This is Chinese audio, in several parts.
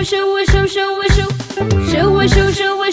我收我收收我收收我收收我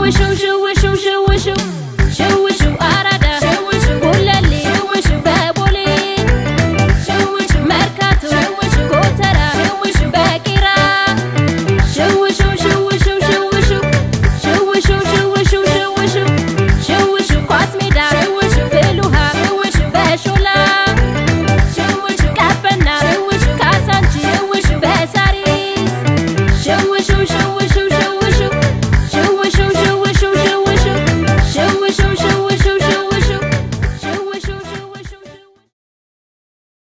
为生者。